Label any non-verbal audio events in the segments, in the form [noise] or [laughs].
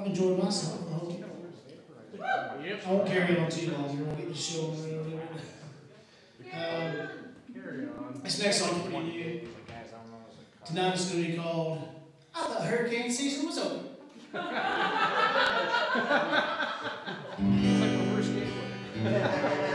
I've enjoyed myself. I hope. Yep. I won't carry on too long. You won't get the show carry on. Um, this next song pretty new. Tonight is going to be called I Thought Hurricane Season Was Over. [laughs] it's like the worst game. [laughs]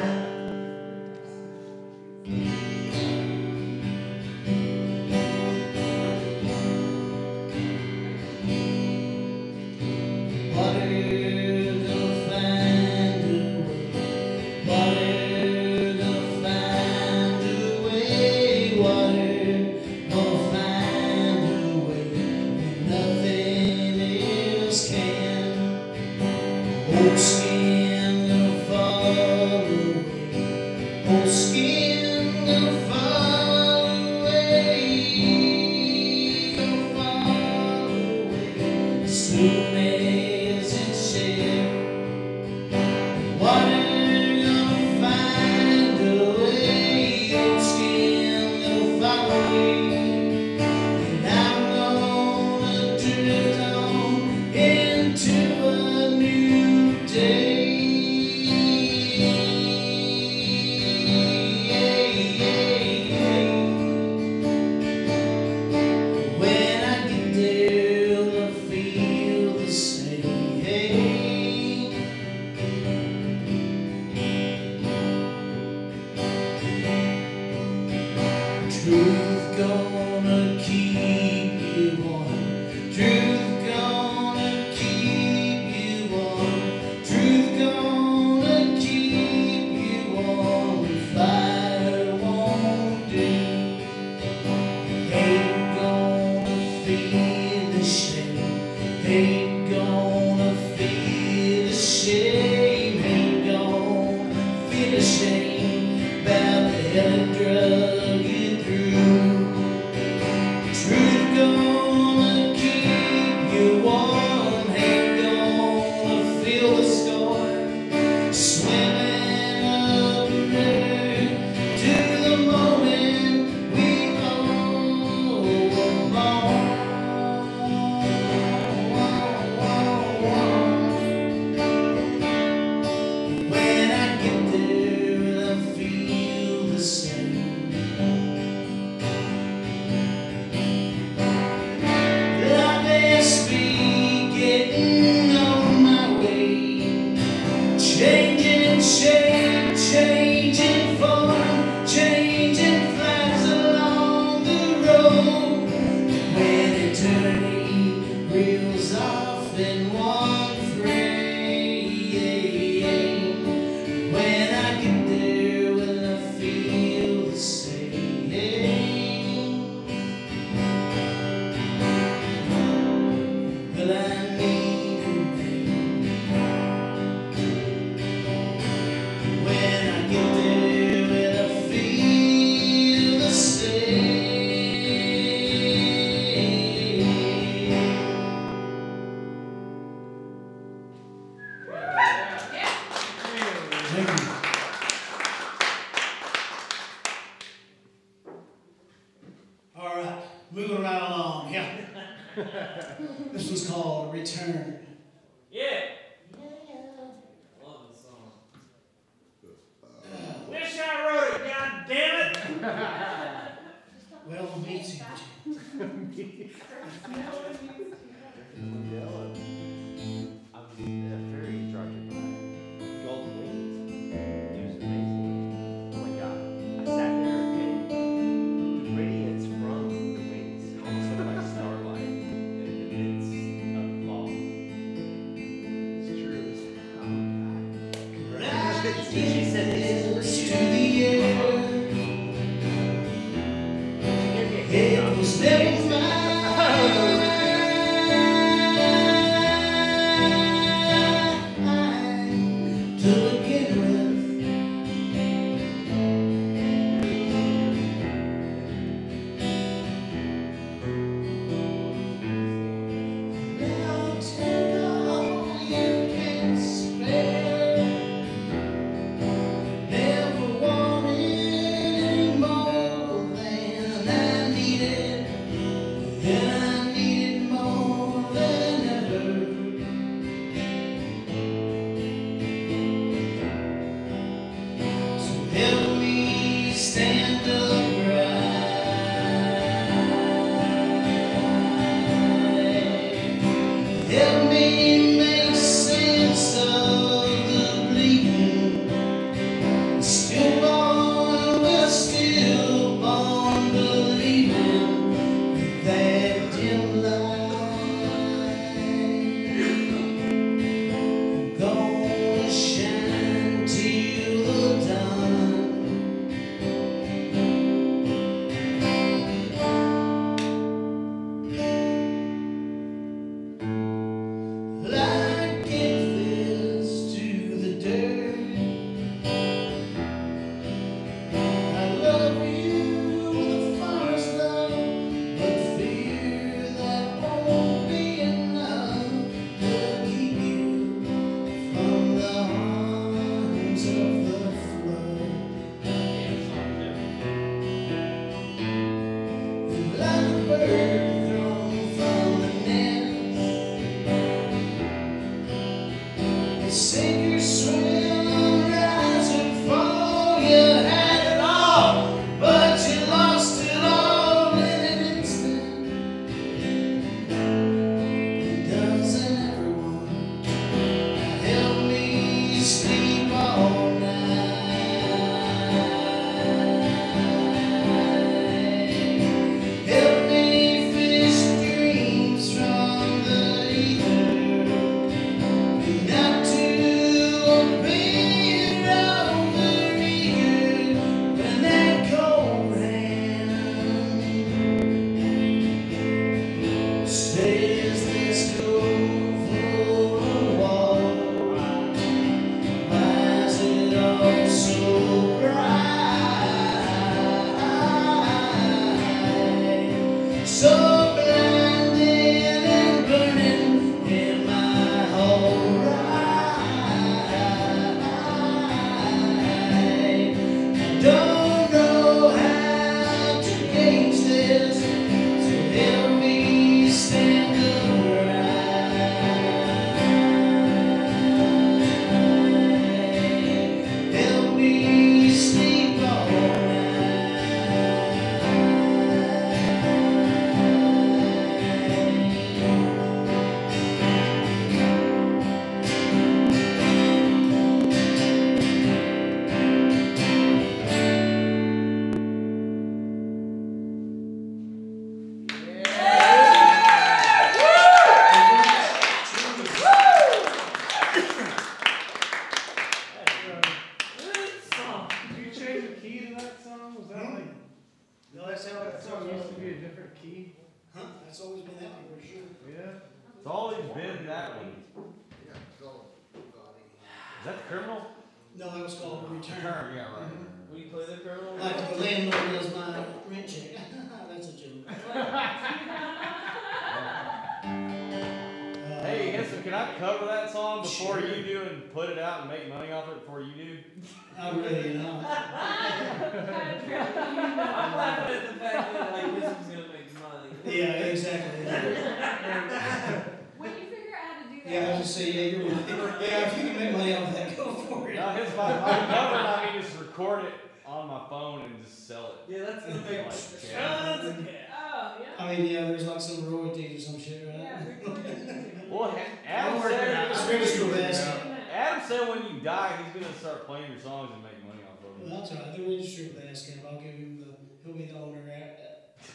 my, my cover, I mean, just record it on my phone and just sell it. Yeah, that's gonna make Like, tons yeah. [laughs] Oh, yeah. I mean, yeah, there's like some royalties or some shit, Yeah, right? record it. Well, Ha- Adam It's said, registered basket. Adam said when you die, he's gonna start playing your songs and make money off of them. Well, that's all right. The registered basket. I'll give him the. He'll be the owner.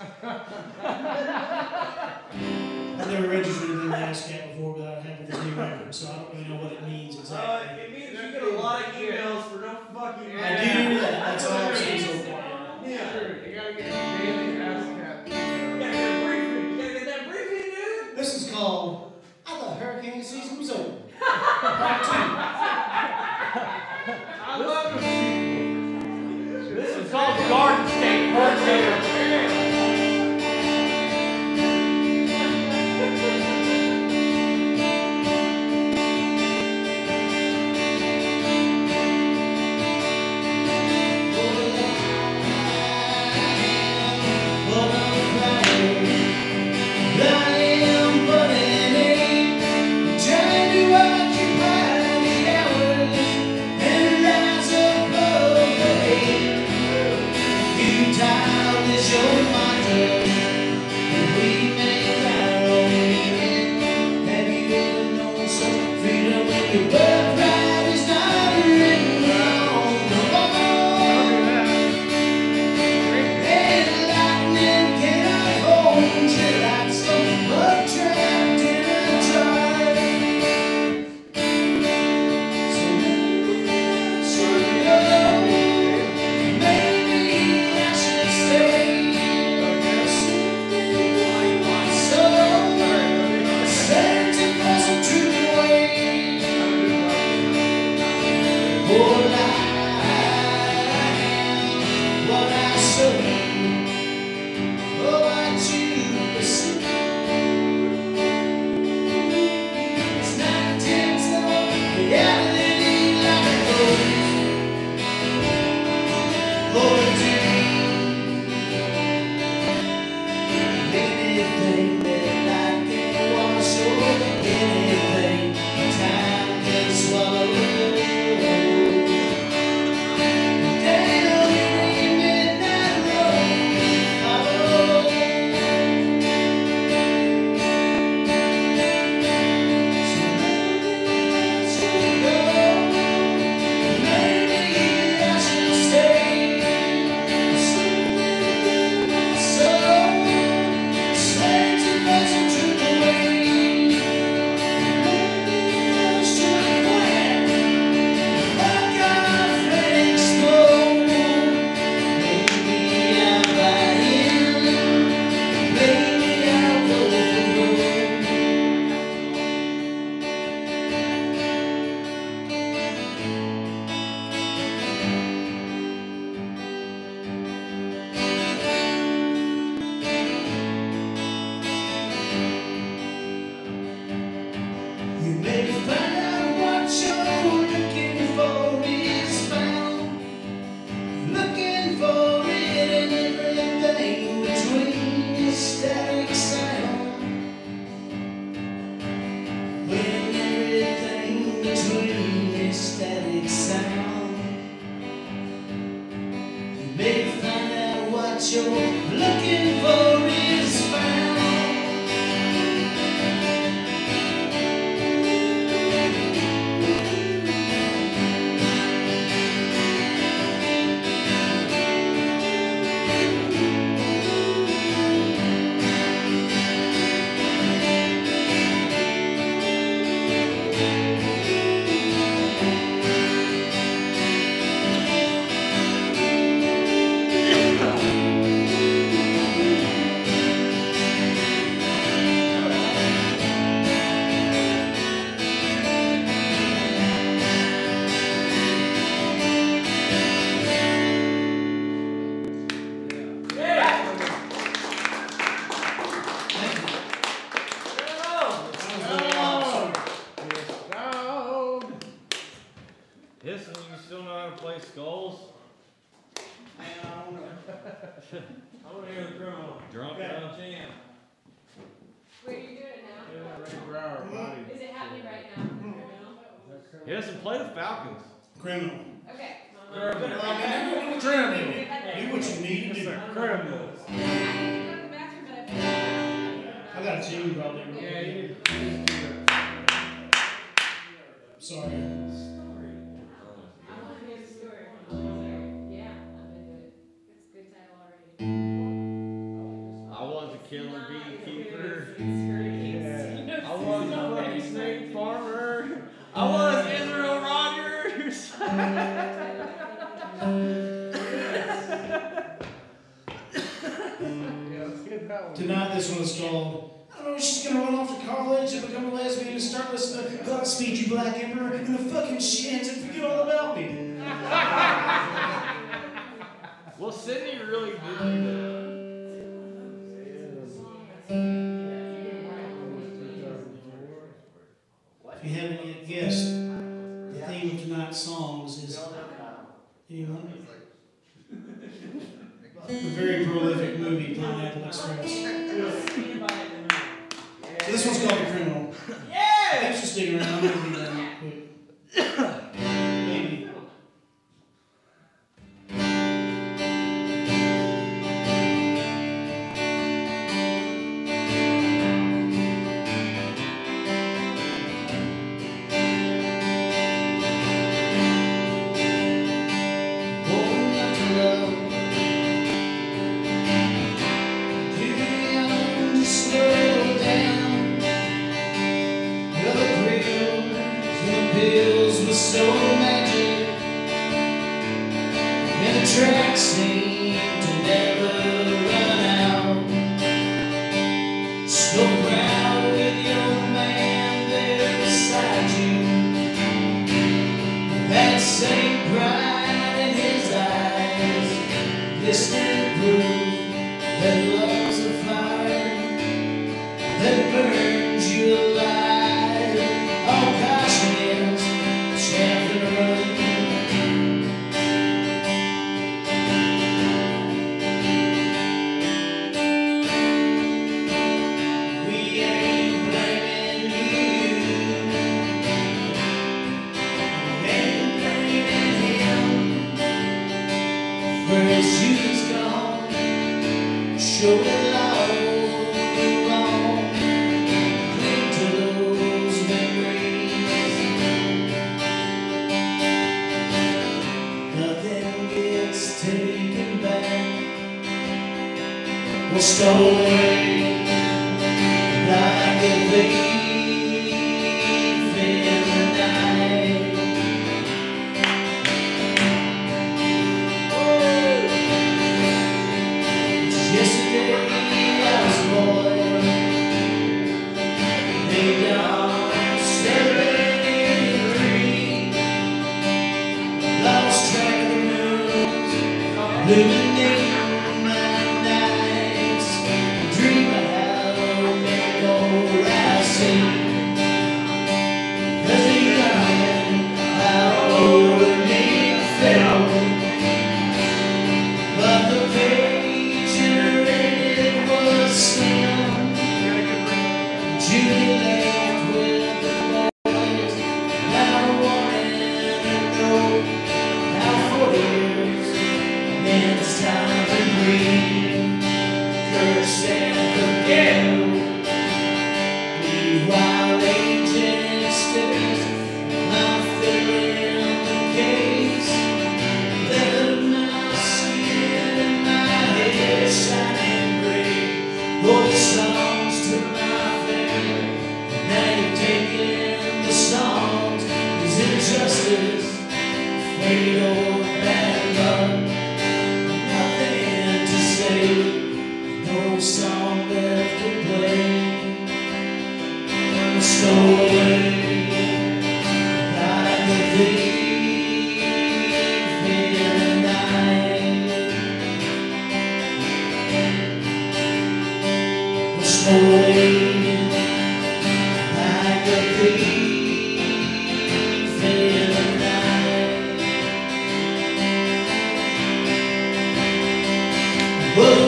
I've never registered in the ASCAP before without having this new record, so I don't really know what it means Uh, exactly. it means you get a lot of emails for no fucking. I do that. That's all I'm saying so far. Yeah. Sure, you gotta get a daily ASCAP. You gotta get a briefing. You gotta get that briefing, dude. This is called. I thought hurricane season was over. [laughs] Part two. I love the Tonight, this one is called. I don't know, she's gonna run off to college and become a lesbian and start listening to Godspeed You Black Emperor and the fucking shins and forget all about me. [laughs] well, Sydney really did If you haven't yet guessed, the theme of tonight's songs is anyone? the very prolific movie Pineapple Express. So this one's called The Criminal. Thanks for sticking around.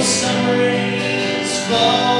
Summer rains fall,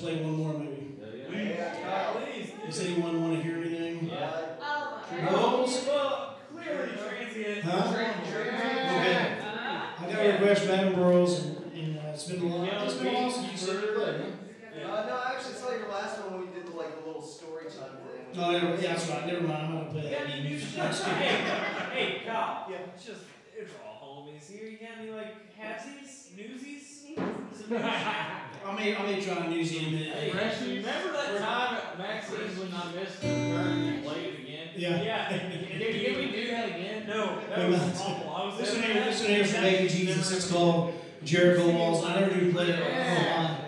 feel like I should play one more maybe. Please. Does anyone want to hear anything? Oh, my God. No? Well, clearly transient. Huh? Okay. I got a request from Adam Burrows and, and uh, it's been a while. It's been a while since you said it. Uh, no, I actually saw your last one when you did the, like the little story time thing. Oh, never, yeah, that's right. Never mind. I'm gonna play You that got any game. music? Next Hey, hey, Kyle. Yeah. It's just, it's all homies here. You got any like halfsies, newsies? [laughs] Some new shit? I may, I may try and use it a minute. Hey, Hey, remember that time at Maxine's when I missed the turn and you played it again? Yeah. Yeah. Did, did we do that again? No, that Wait, was awful. I was This one there here, for this that. one here is from Baby Jesus. It's called Jericho Walls. I never do play it. I don't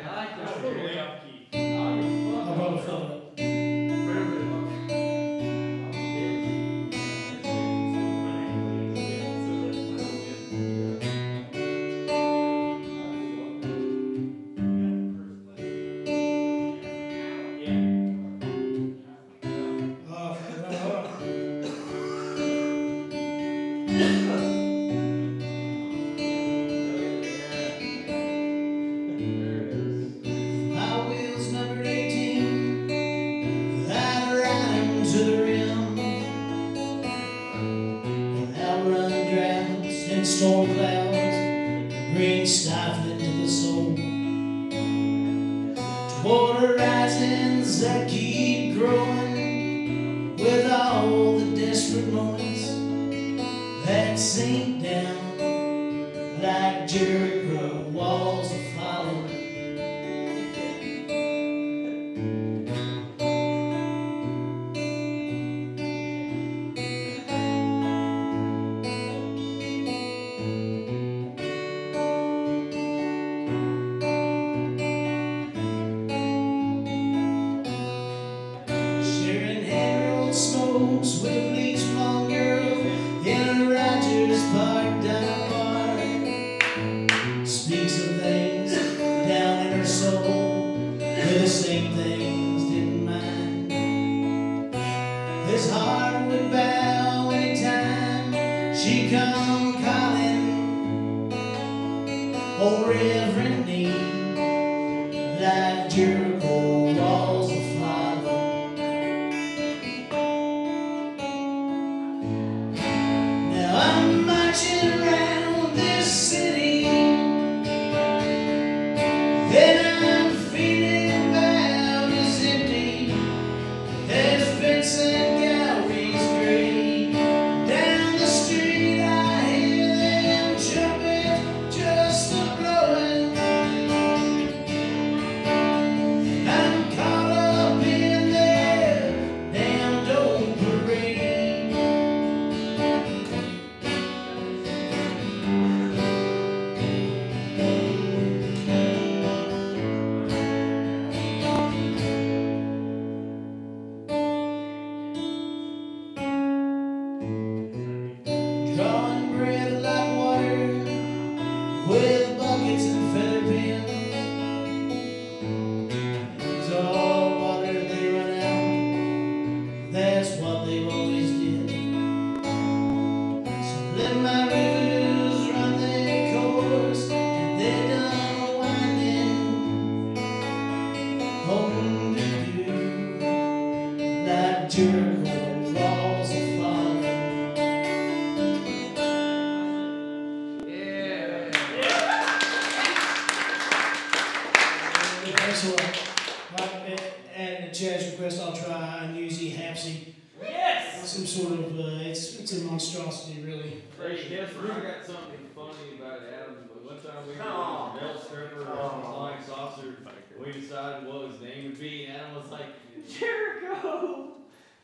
use the Hapsy. Yes! Some sort of, uh, it's, it's a monstrosity, really. Hey, guess what? I got something funny about Adam. One time we were Aw. at Bell Stripper or Aw. Flying Saucer. We decided what his name would be, and Adam was like, Jericho!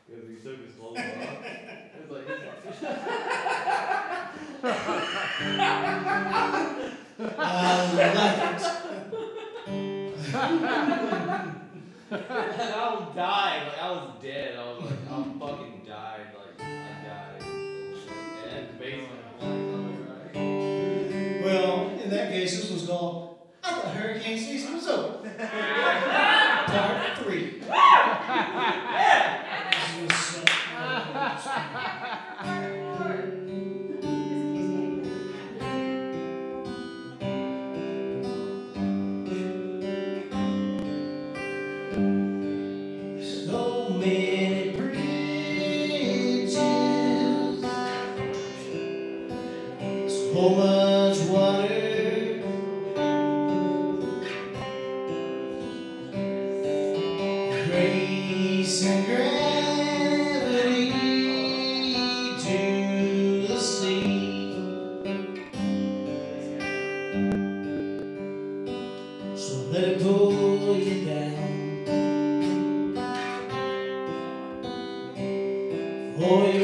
Because he took his clothes off. It was like, I [laughs] like it. [laughs] [laughs] and I was dying. Like, I was dead. I was like, I fucking died. Like, I died. And the basement of Flying Saucer, right? Well, in that case, this was called I thought hurricane season was over. [laughs] Part three. [laughs] This [laughs] let it pull you down. Oh,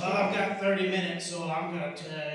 Well, I've got 30 minutes, so I'm going to uh,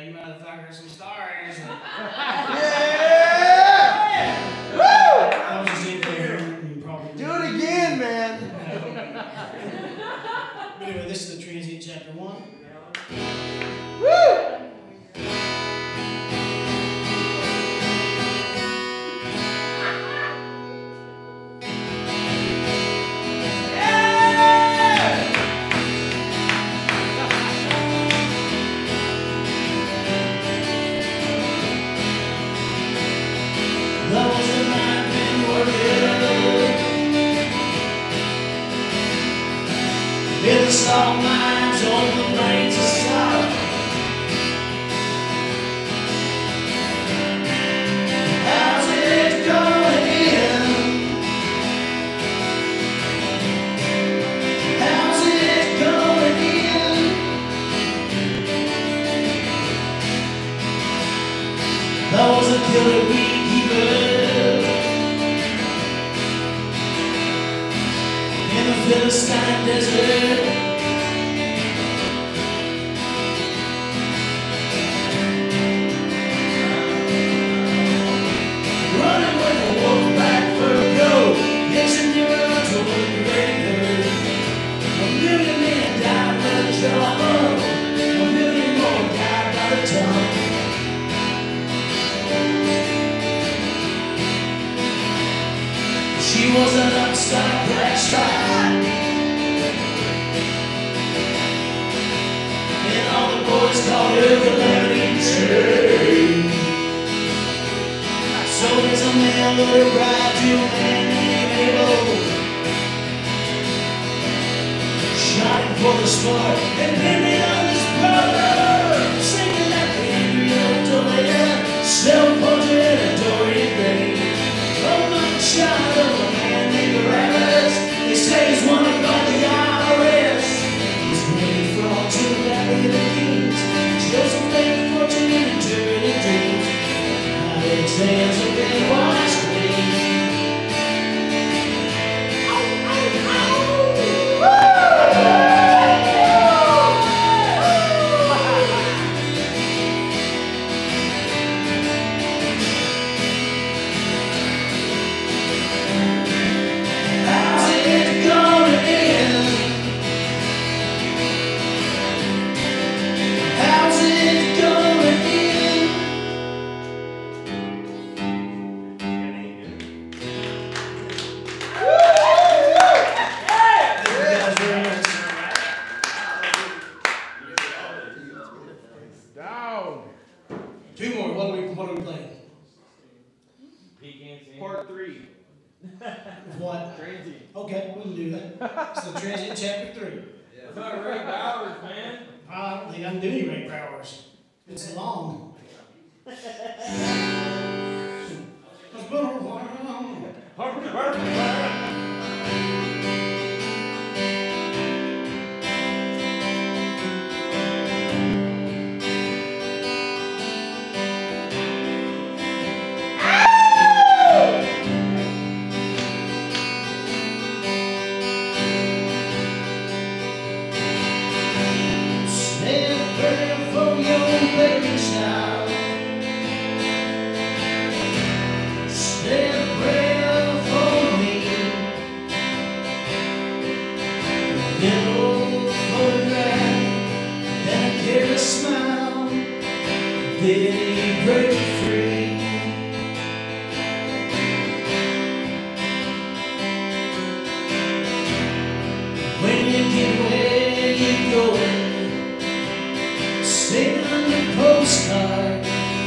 star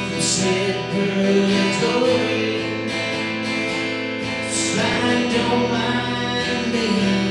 from St. Purgatory. So I don't mind being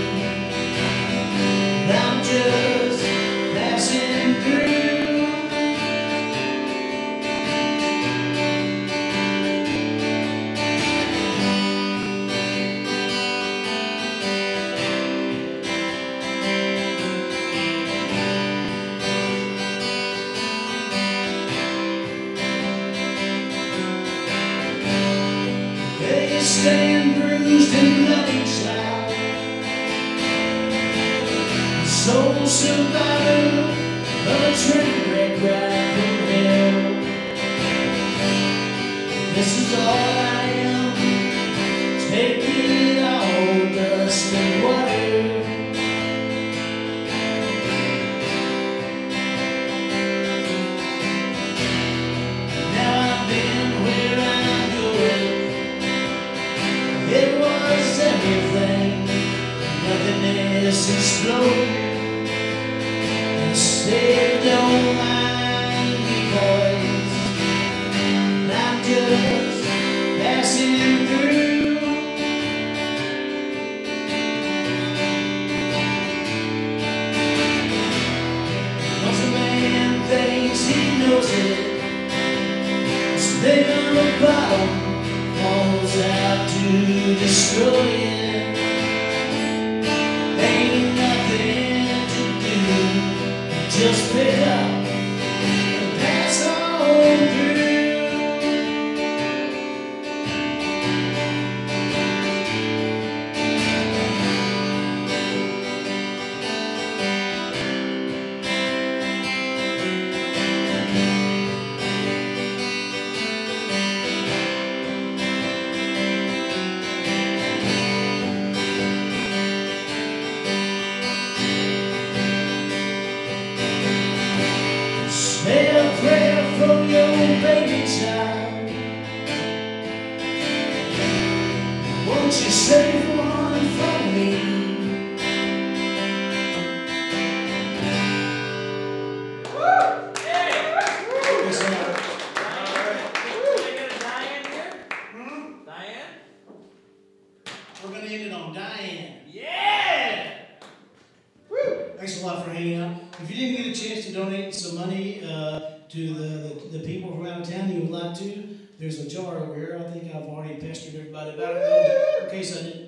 to the, the, the people around town who would like to, there's a jar over here. I think I've already pestered everybody about it. Okay, so.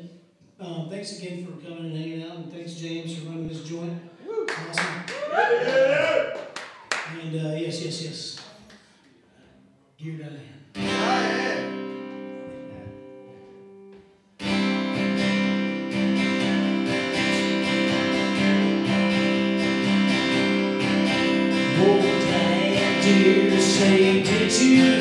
Um, thanks again for coming and hanging out, and thanks James for running this joint. Awesome. And uh, yes, yes, yes. Dear Diane. you.